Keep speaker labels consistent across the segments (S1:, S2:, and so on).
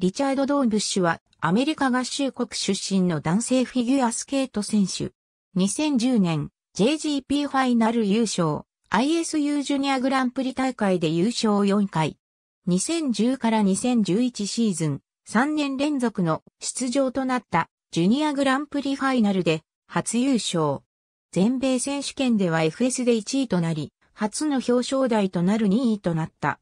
S1: リチャード・ドーンブッシュはアメリカ合衆国出身の男性フィギュアスケート選手。2010年 JGP ファイナル優勝。ISU ジュニアグランプリ大会で優勝4回。2010から2011シーズン3年連続の出場となったジュニアグランプリファイナルで初優勝。全米選手権では FS で1位となり、初の表彰台となる2位となった。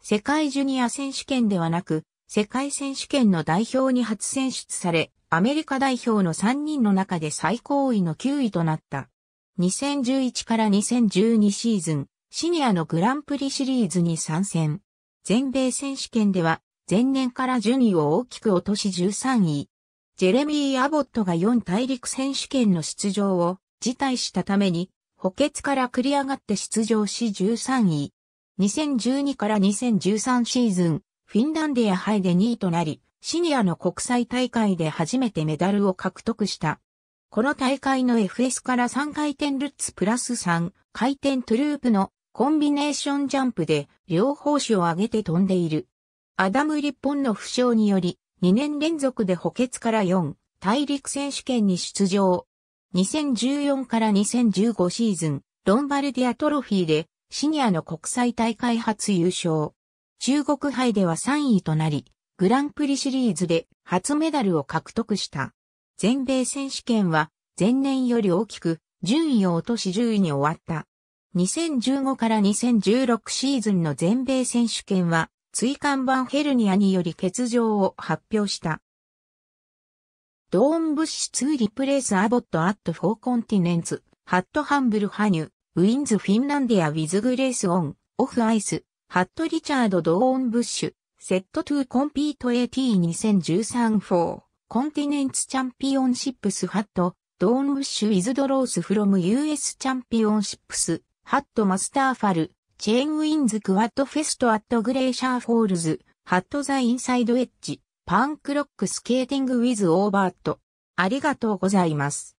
S1: 世界ジュニア選手権ではなく、世界選手権の代表に初選出され、アメリカ代表の3人の中で最高位の9位となった。2011から2012シーズン、シニアのグランプリシリーズに参戦。全米選手権では、前年から順位を大きく落とし13位。ジェレミー・アボットが4大陸選手権の出場を辞退したために、補欠から繰り上がって出場し13位。2012から2013シーズン、フィンランディア杯で2位となり、シニアの国際大会で初めてメダルを獲得した。この大会の FS から3回転ルッツプラス3回転トゥループのコンビネーションジャンプで両方手を上げて飛んでいる。アダム・リッポンの負傷により2年連続で補欠から4大陸選手権に出場。2014から2015シーズンロンバルディアトロフィーでシニアの国際大会初優勝。中国杯では3位となり、グランプリシリーズで初メダルを獲得した。全米選手権は前年より大きく順位を落とし10位に終わった。2015から2016シーズンの全米選手権は椎間板ヘルニアにより欠場を発表した。ドーンブッシュ2リプレイスアボットアットフォーコンティネンツ、ハットハンブルハニュ、ウィンズフィンランディアウィズグレースオン、オフアイス、ハットリチャードドーンブッシュ、セットトゥコンピート AT2013-4。コンティネンツチャンピオンシップスハット、ドーンブッシュイズドロースフロム US チャンピオンシップス、ハットマスターファル、チェーンウィンズクワットフェストアットグレーシャーフォールズ、ハットザインサイドエッジ、パンクロックスケーティングウィズオーバート。ありがとうございます。